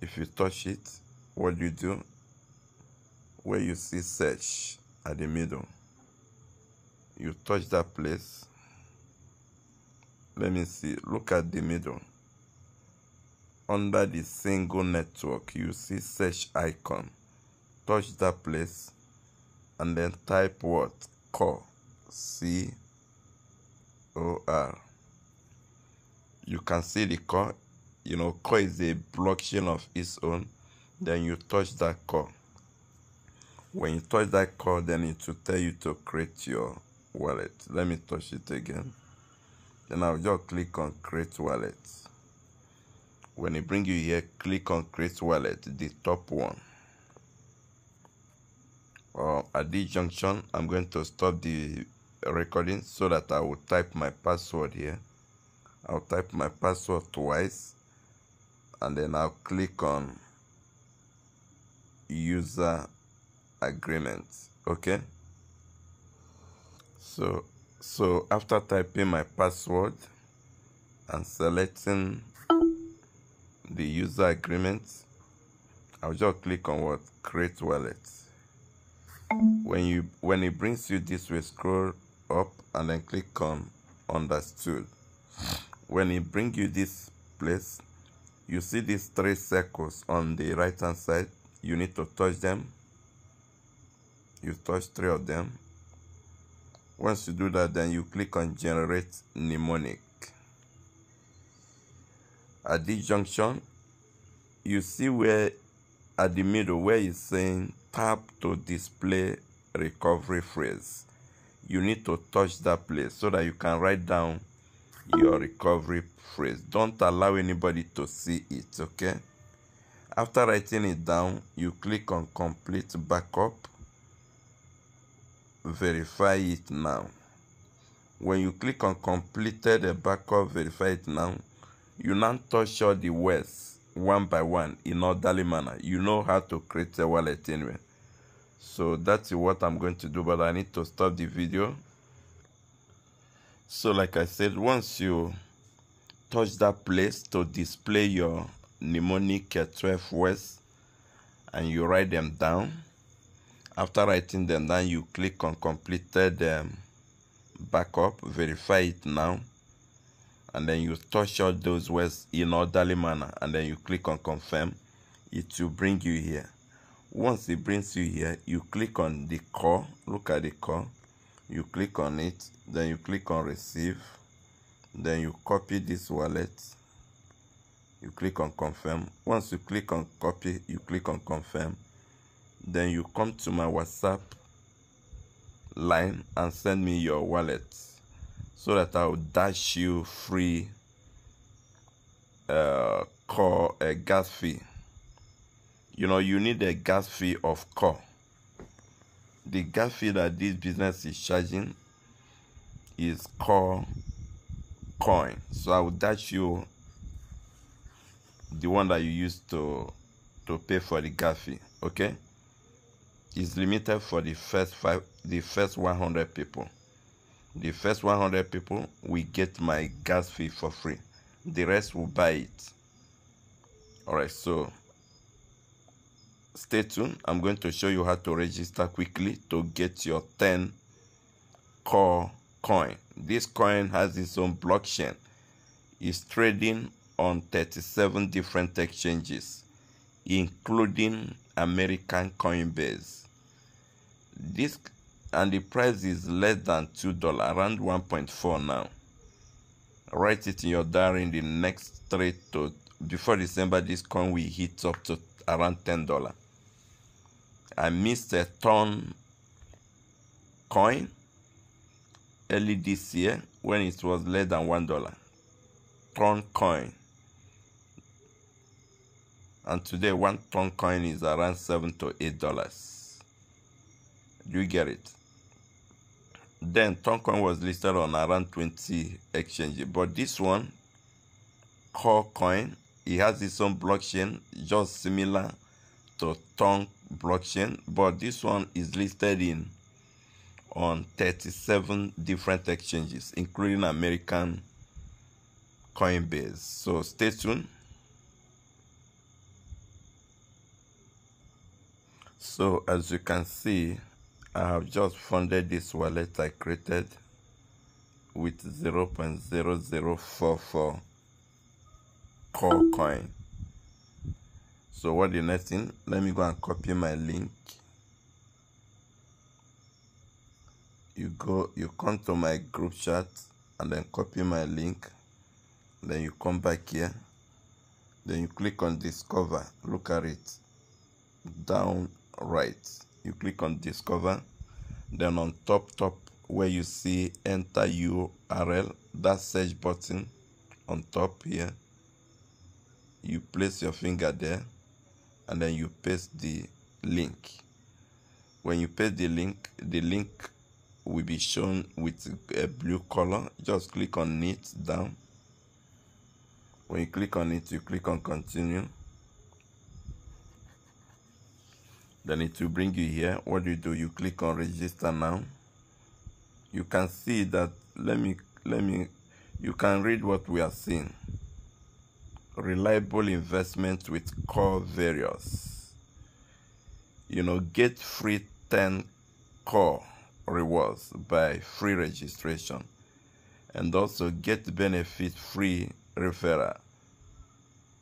if you touch it what you do? Where you see search at the middle you touch that place. Let me see look at the middle. Under the single network you see search icon. Touch that place and then type what? Core c o r. You can see the core you know core is a blockchain of its own then you touch that core. When you touch that core then it will tell you to create your wallet. Let me touch it again. Then i'll just click on create wallet. When it bring you here click on create wallet the top one. Uh, at this junction i'm going to stop the recording so that i will type my password here. I'll type my password twice and then i'll click on user agreement okay? So so after typing my password and selecting the user agreement I'll just click on what? Create wallet. When you when it brings you this way scroll up and then click on understood. When it bring you this place you see these three circles on the right hand side you need to touch them. You touch three of them. Once you do that then you click on generate mnemonic. At this junction you see where at the middle where it's saying tap to display recovery phrase. You need to touch that place so that you can write down your recovery phrase. Don't allow anybody to see it okay? After writing it down you click on complete backup. Verify it now. When you click on completed backup verify it now. You now touch all the words one by one in orderly manner. You know how to create a wallet anyway. So that's what i'm going to do but i need to stop the video so like i said once you touch that place to display your mnemonic 12 words and you write them down after writing them down you click on completed um, backup verify it now and then you touch all those words in orderly manner and then you click on confirm it will bring you here. Once it brings you here you click on the core look at the core you click on it then you click on receive then you copy this wallet you click on confirm once you click on copy you click on confirm then you come to my whatsapp line and send me your wallet so that I'll dash you free uh, call a gas fee. You know, you need a gas fee of core. The gas fee that this business is charging is called coin. So I will dash you the one that you use to to pay for the gas fee. Okay? It's limited for the first five the first 100 people the first 100 people will get my gas fee for free the rest will buy it all right so stay tuned. I'm going to show you how to register quickly to get your 10 core coin. This coin has its own blockchain. It's trading on 37 different exchanges including american coinbase. This and the price is less than two dollar around 1.4 now. Write it in your diary in the next three to before december this coin will hit up to around 10 dollar i missed a ton coin early this year when it was less than one dollar. Ton coin. And today one ton coin is around seven to eight dollars. Do you get it? Then Toncoin was listed on around 20 exchanges. But this one, Core Coin, it has its own blockchain, just similar to Tonk blockchain. But this one is listed in on 37 different exchanges, including American Coinbase. So stay tuned. so as you can see I have just funded this wallet I created with 0.0044 core coin so what the next thing? Let me go and copy my link. You go you come to my group chat and then copy my link. Then you come back here. Then you click on discover. Look at it. Down right. You click on discover. Then on top top where you see enter url that search button on top here you place your finger there and then you paste the link. When you paste the link the link will be shown with a blue color. Just click on it down. When you click on it you click on continue. Then it will bring you here. What do you do? You click on register now. You can see that let me let me you can read what we are seeing reliable investment with core various you know get free 10 core rewards by free registration and also get benefit free referral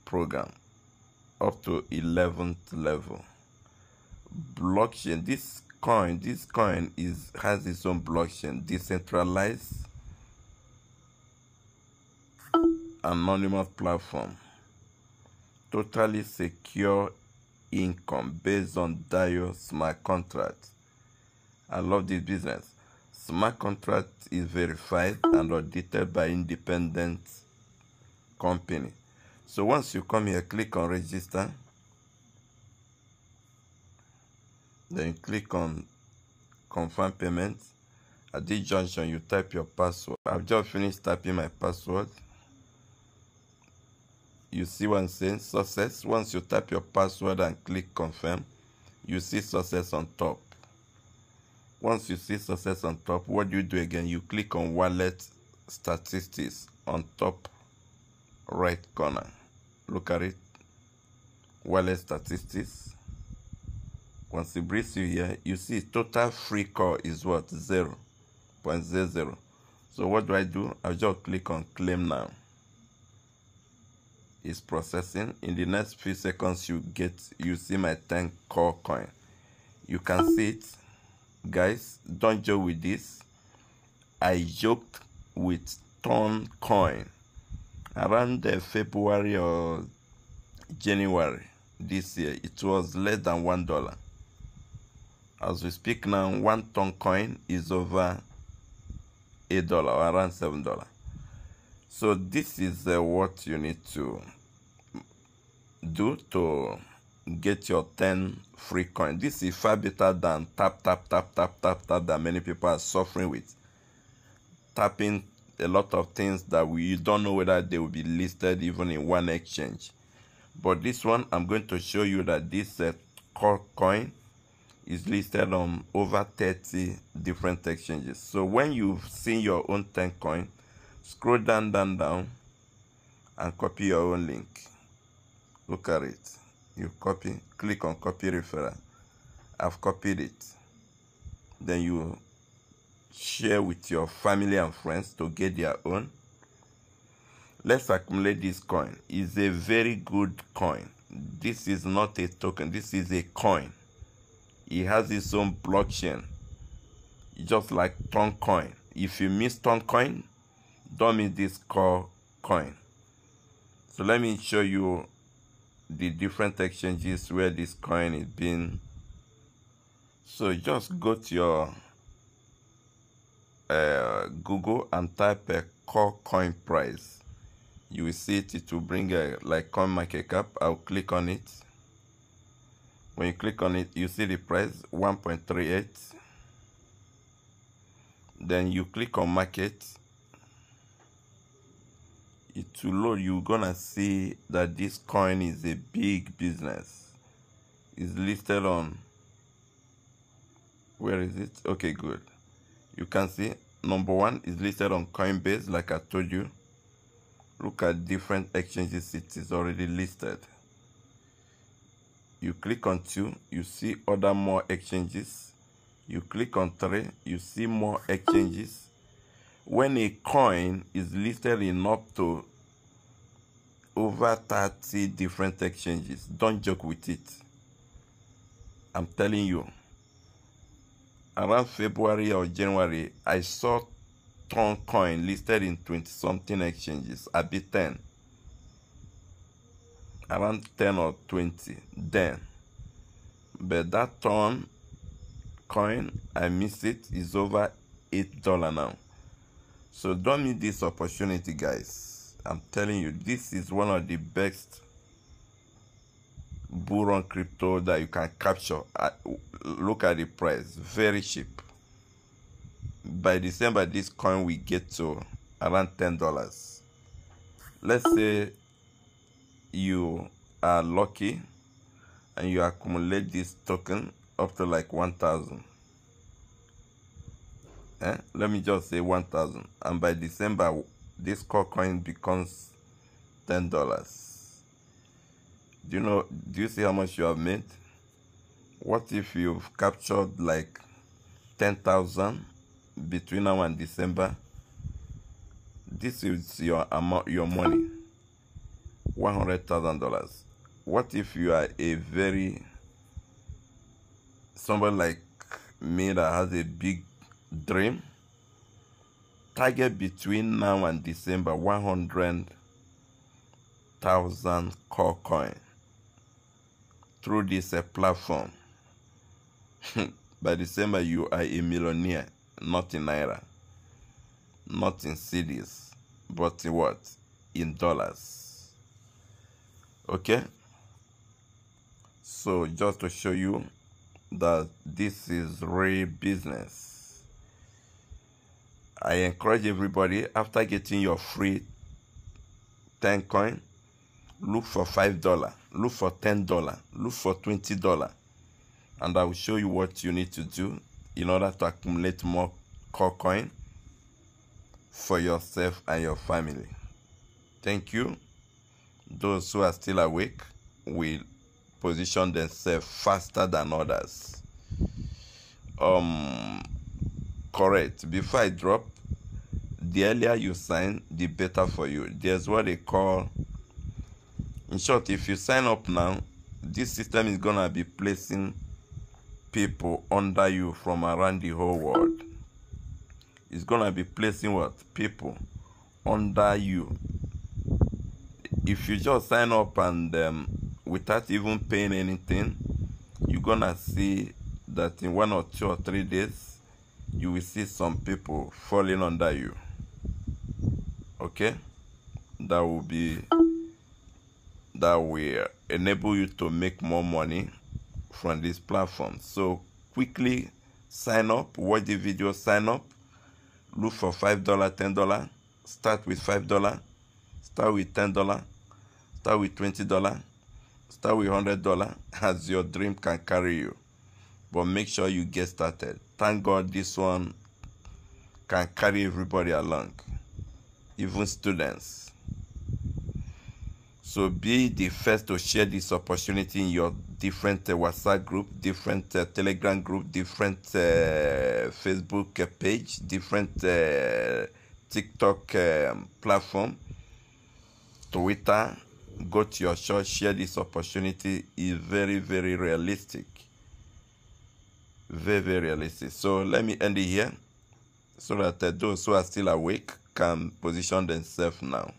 program up to 11th level. Blockchain this coin this coin is has its own blockchain decentralized anonymous platform totally secure income based on DAO smart contract I love this business. Smart contract is verified and audited by independent company. So once you come here, click on register. Then click on confirm payment. At this junction, you type your password. I've just finished typing my password. You see one saying success. Once you type your password and click confirm, you see success on top. Once you see success on top, what do you do again? You click on wallet statistics on top right corner. Look at it. Wallet statistics. Once it brings you here, you see total free core is what? 0 0.00. So what do I do? I just click on claim now. It's processing. In the next few seconds, you get you see my 10 core coin. You can see it. Guys don't joke with this. I joked with ton coin around february or january this year. It was less than one dollar. As we speak now one ton coin is over eight dollar around seven dollar so this is uh, what you need to do to get your 10 free coin. This is far better than tap, tap, tap, tap, tap, tap that many people are suffering with. Tapping a lot of things that we don't know whether they will be listed even in one exchange. But this one, I'm going to show you that this uh, core coin is listed on over 30 different exchanges. So when you've seen your own 10 coin, scroll down, down, down, and copy your own link. Look at it. You copy click on copy referral. I've copied it. Then you share with your family and friends to get their own. Let's accumulate this coin. It's a very good coin. This is not a token. This is a coin. It has its own blockchain just like Toncoin. If you miss Toncoin, don't miss this core coin. So let me show you the different exchanges where this coin is being. So just go to your uh, google and type a core coin price. You will see it it will bring a like CoinMarketCap. I'll click on it. When you click on it you see the price 1.38 then you click on market it will load you're gonna see that this coin is a big business. It's listed on where is it? Okay good. You can see number one is listed on coinbase like i told you. Look at different exchanges it is already listed. You click on two you see other more exchanges. You click on three you see more um, exchanges when a coin is listed in up to over 30 different exchanges don't joke with it. I'm telling you. Around february or january i saw ton coin listed in 20 something exchanges a bit 10 around 10 or 20 then. But that ton coin i missed it is over eight dollar now so don't miss this opportunity guys. I'm telling you this is one of the best bull run crypto that you can capture. Look at the price very cheap. By december this coin will get to around ten dollars. Let's say you are lucky and you accumulate this token up to like 1000 eh? let me just say 1000 and by december this core coin becomes ten dollars. Do you know do you see how much you have made? What if you've captured like 10,000 between now and december? This is your amount your money. $100,000 what if you are a very somebody like me that has a big dream. Target between now and december 100,000 core coin through this uh, platform. By december you are a millionaire not in naira not in cedis but in what? In dollars. Okay? So just to show you that this is real business i encourage everybody after getting your free 10 coin look for five dollar look for ten dollar look for twenty dollar and i will show you what you need to do in order to accumulate more core coin for yourself and your family thank you those who are still awake will position themselves faster than others. Um, correct. Before I drop, the earlier you sign, the better for you. There's what they call, in short, if you sign up now, this system is gonna be placing people under you from around the whole world. It's gonna be placing what people under you. If you just sign up and um, without even paying anything you're gonna see that in one or two or three days you will see some people falling under you okay that will be that will enable you to make more money from this platform so quickly sign up watch the video sign up look for five dollar ten dollar start with five dollar start with ten dollar start with twenty dollar Start with $100 as your dream can carry you. But make sure you get started. Thank God this one can carry everybody along, even students. So be the first to share this opportunity in your different uh, WhatsApp group, different uh, Telegram group, different uh, Facebook uh, page, different uh, TikTok um, platform, Twitter, go to your church, share this opportunity is very, very realistic. Very, very realistic. So let me end it here so that uh, those who are still awake can position themselves now.